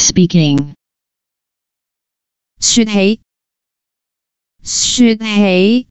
speaking, 說起，說起，